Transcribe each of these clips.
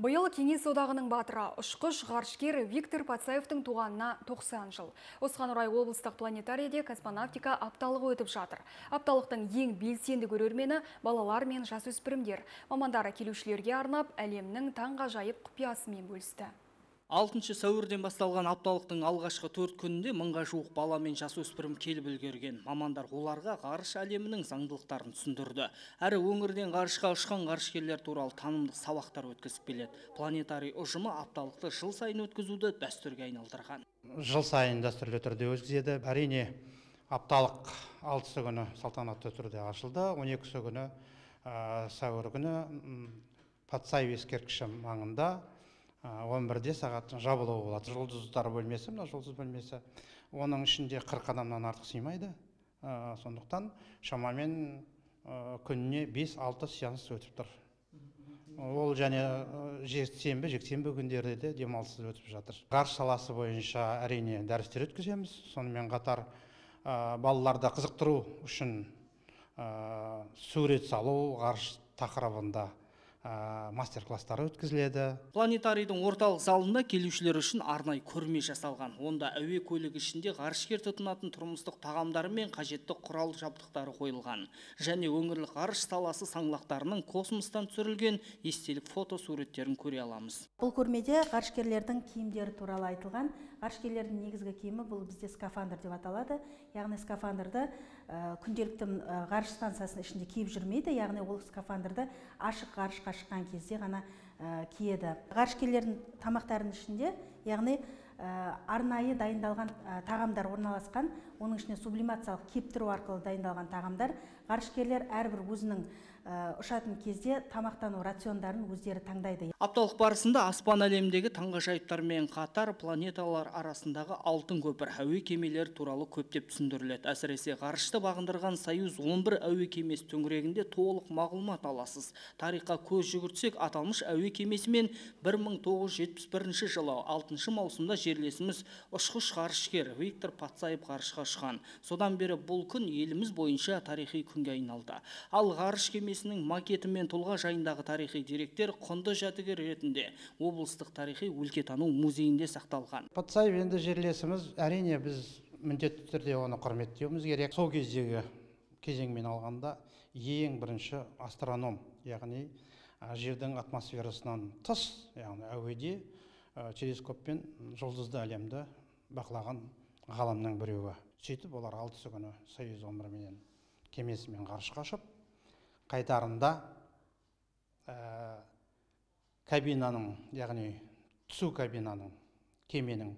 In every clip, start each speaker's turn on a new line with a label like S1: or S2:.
S1: Бұйыл Кеңес одағының батыры ұшқыш ғарышкер Виктор Пацаевтың туғанына 90 жыл. Осыған орай облыстық планетарийде космонавтика апталығы өтіп жатыр. Апталықтың ең белсенді көрермені балалар мен жасөспірімдер. Мамандары келушілерге арнап әлемнің таңғажайып құпиясымен бөлісті.
S2: Алтыншы сәуірден басталған апталықтың алғашқы төрт күнінде мыңға жуық бала мен жасөспірім келіп үлгерген. Мамандар оларға ғарыш әлемінің заңдылықтарын түсіндірді. Әрі өңірден ғарышқа ұшқан ғарышкерлер туралы танымдық сабақтар өткізіп келеді. Планетарий ұжымы апталықты жыл сайын өткізуді дәстүрге айналдырған.
S3: Жыл сайын дәстүрлі түрде өткізеді. Әрине апталық алтысы күні салтанатты түрде ашылды. Он екісі күні сәуір күні патсаев ескерткіші маңында он бірде сағат жабылуы болады. Жұлдыздар бөлмесі мына жұлдыз бөлмесі. Оның ішінде қырық адамнан артық сыймайды. Сондықтан шамамен күніне бес алты сеанс өтіп тұр. Ол және жексенбі жексенбі күндері де демалыссыз өтіп жатыр. Ғарыш саласы бойынша әрине дәрістер өткіземіз. Сонымен қатар балаларды қызықтыру үшін сурет салу ғарыш тақырыбында мастер класстары өткізіледі.
S2: Планетарийдің орталық залында келушілер үшін арнай көрме жасалған. Онда әуе көлігі ішінде ғарышкер тұтынатын тұрмыстық тағамдары мен қажетті құрал жабдықтары қойылған. Және өңірлік ғарыш саласы саңлақтарының космостан түсірілген естелік фото суреттерін көре аламыз.
S4: Бұл көрмеде ғарышкерлердің киімдері туралы айтылған. Ғарышкерлердің негізгі киімі бұл бізде скафандр деп аталады. Яғни скафандрды күнделікті ғарыш станциясының ішінде киіп жүрмейді. Яғни ол скафандрды ашық ғарышқа шыққан кезде ғана киеді. Ғарышкерлердің тамақтарының ішінде яғни арнайы дайындалған тағамдар орналасқан оның ішінде сублимациялық кептіру арқылы дайындалған тағамдар ғарышкерлер әрбір өзінің ұшатын кезде тамақтану рациондарын өздері таңдайды.
S2: Апталық барысында аспан әлеміндегі таңғажайыптармен қатар планеталар арасындағы алтын көпір әуе кемелері туралы көптеп түсіндіріледі. Әсіресе ғарышты бағындырған союз 11 әуе кемесі төңірегінде толық мағлұмат аласыз. Тарихқа көз жүгіртсек аталмыш әуе кемесімен 1971 жылы 6 маусымда жерлесіміз ұшқыш ғарышкер виктор патсаев ғарышқа ұшқан. Содан бері бұл күн еліміз бойынша тарихи күнге айналды. Ал ғарыш кемесінің макеті мен тұлға жайындағы тарихи деректер құнды жәдігер ретінде облыстық тарихи өлкетану музейінде сақталған.
S3: Патсаев енді жерлесіміз әрине біз міндетті түрде оны құрметтеуіміз керек. Сол кездегі кезеңмен алғанда ең бірінші астроном яғни жердің атмосферасынан тыс яғни әуеде телескоппен жұлдызды әлемді бақылаған ғаламның біреуі. Сөйтіп олар алтысы күні союз он бірменен кемесімен ғарышқа ұшып қайтарында кабинаның яғни түсу кабинаның кеменің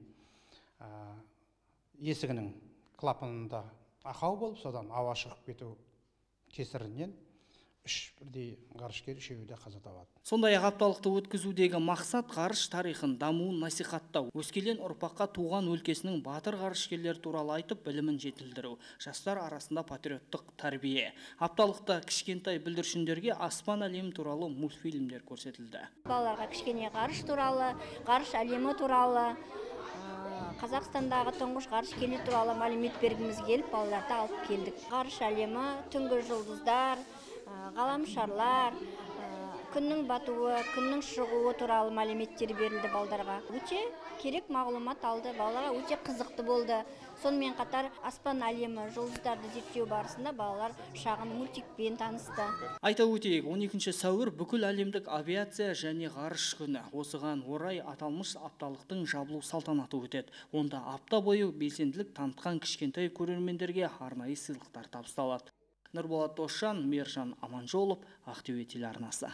S3: есігінің клапанында ақау болып содан ауа шығып кету кесірінен үш бірдей ғарышкер үшеуі де қаза табады.
S2: Сондай ақ апталықты өткізудегі мақсат ғарыш тарихын дамуын насихаттау өскелең ұрпаққа туған өлкесінің батыр ғарышкерлері туралы айтып білімін жетілдіру. Жастар арасында патриоттық тәрбие. Апталықта кішкентай бүлдіршіндерге аспан әлемі туралы мультфильмдер көрсетілді.
S5: Балаларға кішкене ғарыш туралы ғарыш әлемі туралы қазақстандағы тұңғыш ғарышкерлер туралы мәлімет бергіміз келіп балаларды алып келдік. Ғарыш әлемі түнгі жұлдыздар ғаламшарлар күннің батуы күннің шығуы туралы мәліметтер берілді балдарға. Өте керек мағлұмат алды. Балаларға өте қызықты болды. Сонымен қатар аспан әлемі жұлдыздарды зерттеу барысында балалар шағын мультикпен танысты.
S2: Айта өтейік 12 сәуір бүкіл әлемдік авиация және ғарыш күні. Осыған орай аталмыш апталықтың жабылу салтанаты өтеді. Онда апта бойы белсенділік танытқан кішкентай көрермендерге арнайы сыйлықтар табысталады. Нұрболат досжан мержан аманжолов ақтөбе телеарнасы.